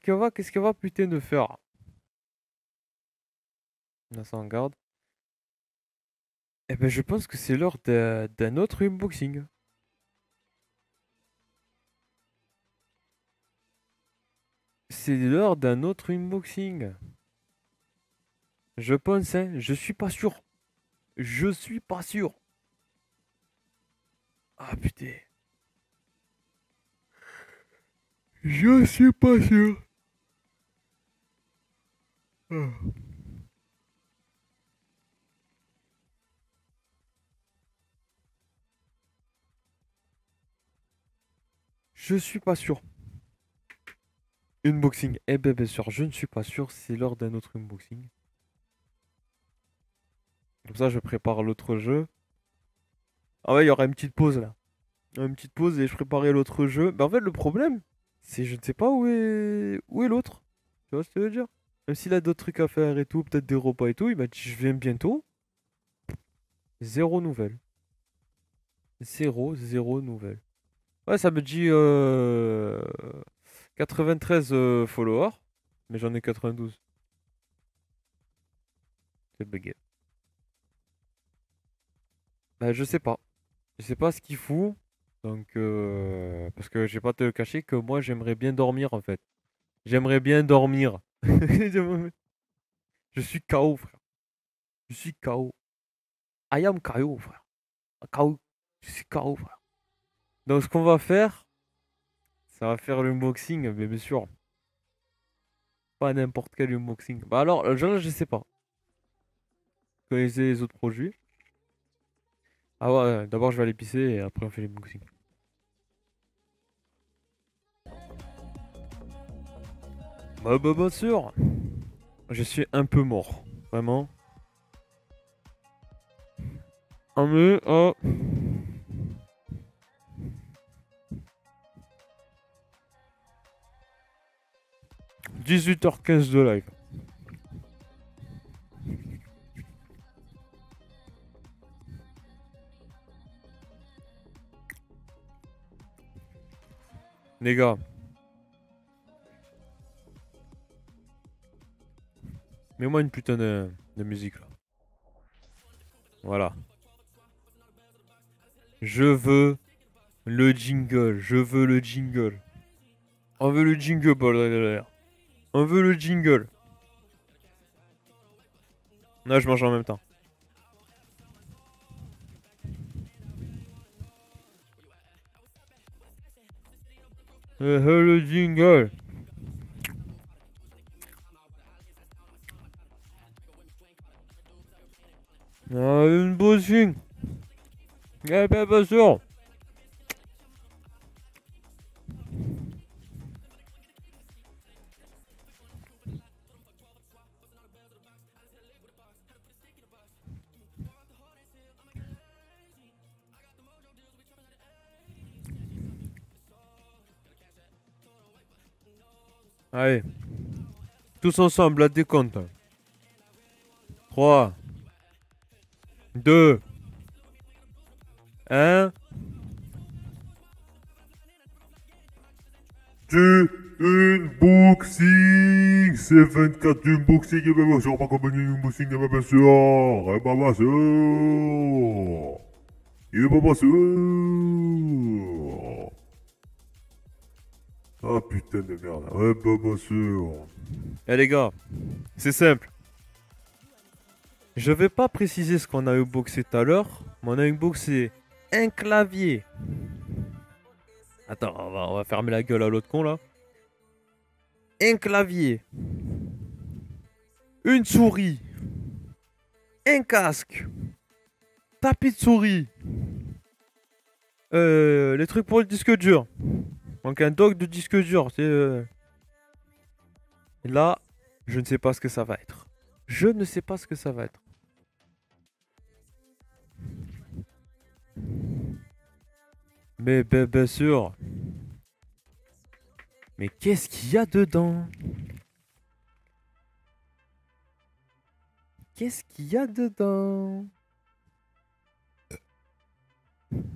qu'est-ce qu'elle va putain de faire? Là, ça en garde. Eh ben, je pense que c'est l'heure d'un autre unboxing. C'est l'heure d'un autre unboxing. Je pense, hein, je suis pas sûr. Je suis pas sûr. Ah putain. Je suis pas sûr. Ah. Je suis pas sûr. Unboxing. Eh ben bien sûr, je ne suis pas sûr. C'est l'heure d'un autre unboxing. Comme ça, je prépare l'autre jeu. Ah ouais, il y aura une petite pause là. Une petite pause et je préparais l'autre jeu. Mais en fait, le problème, c'est je ne sais pas où est où est l'autre. Tu vois ce que je veux dire? Même s'il a d'autres trucs à faire et tout, peut-être des repas et tout, il m'a dit je viens bientôt. Zéro nouvelle. Zéro, zéro nouvelle. Ouais, ça me dit euh, 93 euh, followers, mais j'en ai 92. C'est bugué. Bah, je sais pas. Je sais pas ce qu'il fout. Donc, euh, parce que je vais pas te cacher que moi j'aimerais bien dormir en fait. J'aimerais bien dormir. Je suis KO, frère. Je suis KO. I am KO, frère. KO. Je suis KO, frère. Donc, ce qu'on va faire, ça va faire l'unboxing, mais bien sûr. Pas n'importe quel unboxing. Bah alors, là, je sais pas. Vous connaissez les autres produits Ah ouais, d'abord je vais aller pisser et après on fait l'unboxing. Bah, bah, bien sûr. Je suis un peu mort. Vraiment. Ah mais, oh. 18h15 de live. Les gars. Mets-moi une putain de, musique là. Voilà. Je veux le jingle. Je veux le jingle. On veut le jingle, bordel. On veut le jingle. Là, je mange en même temps. Le jingle. Une bossing. Eh ben, pas sûr. Allez. Tous ensemble, la décompte. 3, 2, 1. Du unboxing C'est 24 unboxing et bien sûr, pas comme un unboxing, et bien sûr, et bien sûr, et bien sûr. Ah putain de merde, bah bien sûr. Eh les gars, c'est simple. Je vais pas préciser ce qu'on a unboxé tout à l'heure, mais on a unboxé un clavier. Attends, on va, fermer la gueule à l'autre con là. Un clavier. Une souris. Un casque. Tapis de souris. Euh, les trucs pour le disque dur. Donc un dock de disque dur. Euh, Là, je ne sais pas ce que ça va être. Je ne sais pas ce que ça va être. Mais bien sûr. Mais qu'est-ce qu'il y a dedans? Qu'est-ce qu'il y a dedans?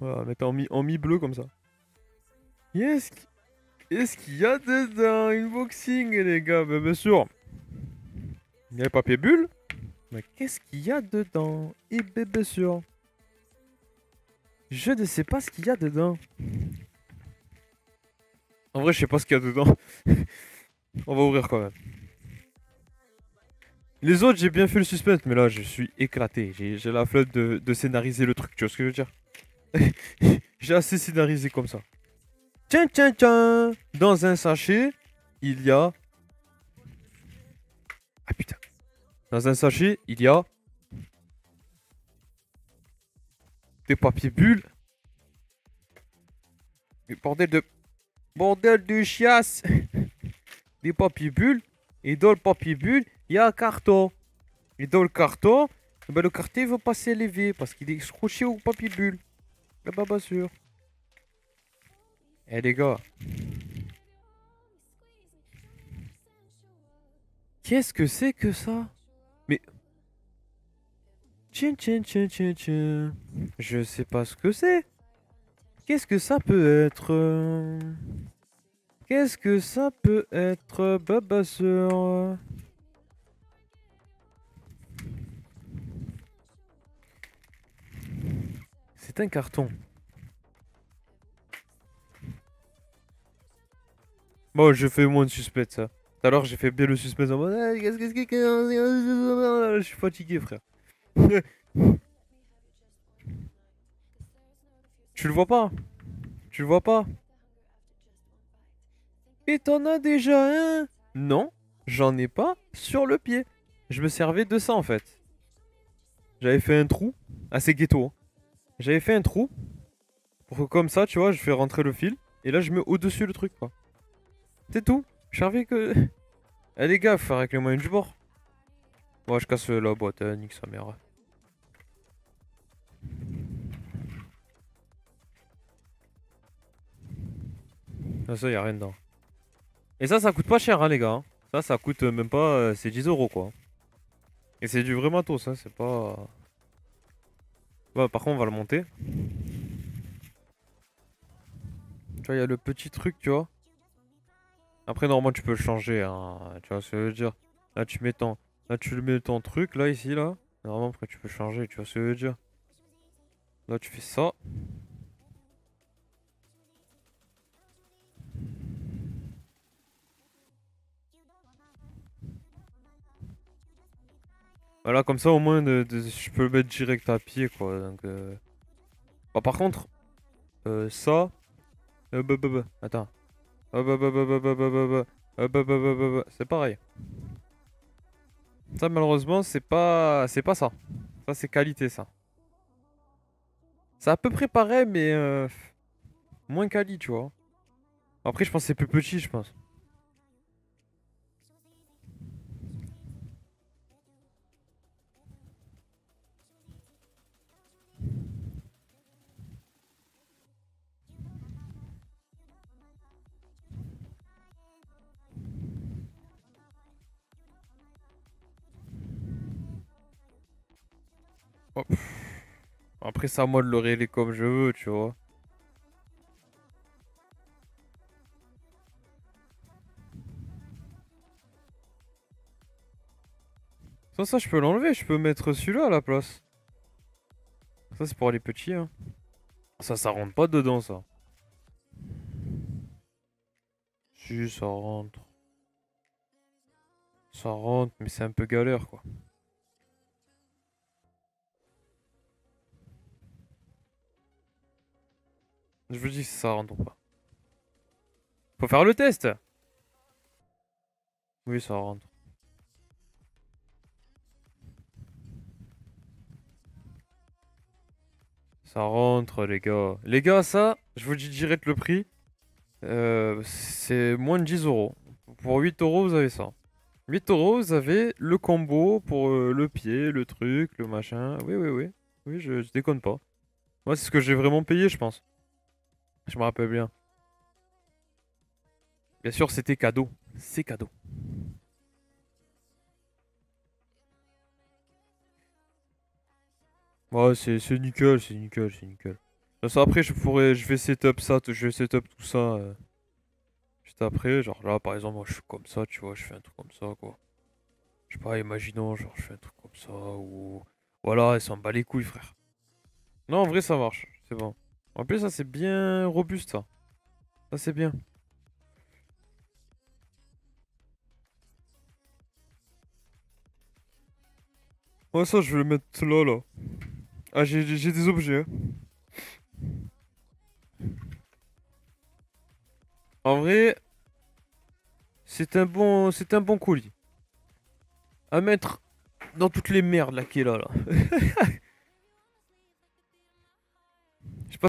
Voilà, mettre en mi, en mi bleu comme ça. Qu'est-ce qui... Qu'est-ce qu'il y a dedans? Unboxing, les gars. Bien sûr. Il y a le papier bulle. Mais qu'est-ce qu'il y a dedans? Et bien sûr. Je ne sais pas ce qu'il y a dedans. En vrai, je sais pas ce qu'il y a dedans. On va ouvrir quand même. Les autres, j'ai bien fait le suspense, mais là, je suis éclaté. J'ai la flotte de, de scénariser le truc, tu vois ce que je veux dire? J'ai assez scénarisé comme ça. Tiens, tiens, tiens Dans un sachet, il y a... Ah putain. Dans un sachet, il y a... Des papiers bulles. Et bordel de... Bordel de chiasse Des papiers bulles. Et dans le papier bulle, il y a un carton. Et dans le carton, eh ben, le carton va pas s'élever parce qu'il est accroché au papier bulle. Eh ben, pas sûr. Eh les gars. Qu'est-ce que c'est que ça? Mais... Tchin tchin tchin tchin tchin. Je sais pas ce que c'est. Qu'est-ce que ça peut être? Qu'est-ce que ça peut être, Baba Sœur? C'est un carton. Bon, je fais moins de suspect ça. Alors j'ai fait bien le suspect en mode qu'est-ce que Je suis fatigué frère. tu le vois pas? Tu le vois pas? Et t'en as déjà un? Non, j'en ai pas sur le pied. Je me servais de ça en fait. J'avais fait un trou, assez ghetto. Hein. J'avais fait un trou, pour que comme ça, tu vois, je fais rentrer le fil. Et là, je mets au-dessus le truc, quoi. C'est tout. Je servais que... Eh les gars, faire avec les moyens du bord. Moi, je casse la boîte, hein, nique sa mère. Ah, ça, y a rien dedans. Et ça, ça coûte pas cher, hein, les gars. Hein. Ça, ça coûte même pas... Euh, c'est 10 euros, quoi. Et c'est du vrai matos, hein, c'est pas... Bah, par contre, on va le monter. Tu vois, il y a le petit truc, tu vois. Après, normalement, tu peux le changer, hein. Tu vois ce que je veux dire? Là, tu mets ton... Là, tu le mets ton truc, là, ici, là. Normalement, après, tu peux changer, tu vois ce que je veux dire? Là, tu fais ça. Voilà, comme ça au moins de, je peux le mettre direct à pied quoi. Donc, euh... oh, par contre, euh, ça. Euh, bah, bah, bah. Attends. C'est pareil. Ça malheureusement c'est pas c'est pas ça. Ça c'est qualité ça. C'est à peu près pareil mais euh, moins quali tu vois. Après je pense que c'est plus petit je pense. Après, c'est à moi de le régler comme je veux, tu vois. Ça, ça, je peux l'enlever. Je peux mettre celui-là à la place. Ça, c'est pour les petits, hein. Ça, ça rentre pas dedans, ça. Si, ça rentre. Ça rentre, mais c'est un peu galère, quoi. Je vous dis si ça rentre pas. Faut faire le test Oui, ça rentre. Ça rentre, les gars. Les gars, ça, je vous dis direct le prix. Euh, c'est moins de 10 euros. Pour 8 euros, vous avez ça. 8 euros, vous avez le combo pour euh, le pied, le truc, le machin. Oui, oui, oui. Oui, je, je déconne pas. Moi, c'est ce que j'ai vraiment payé, je pense. Je me rappelle bien. Bien sûr, c'était cadeau. C'est cadeau. Ouais, c'est nickel, c'est nickel, c'est nickel. Ça, après, je pourrais, je vais setup ça, je vais setup tout ça. Euh. juste après, genre là, par exemple, moi je suis comme ça, tu vois, je fais un truc comme ça, quoi. Je sais pas, imaginons, genre je fais un truc comme ça, ou... Voilà, elle s'en bat les couilles, frère. Non, en vrai, ça marche, c'est bon. En plus, ça, c'est bien robuste, ça. Ça, c'est bien. Ouais, ça, je vais le mettre là, là. Ah, j'ai des objets. hein. En vrai, c'est un bon, c'est un bon colis. À mettre dans toutes les merdes là qui est là, là.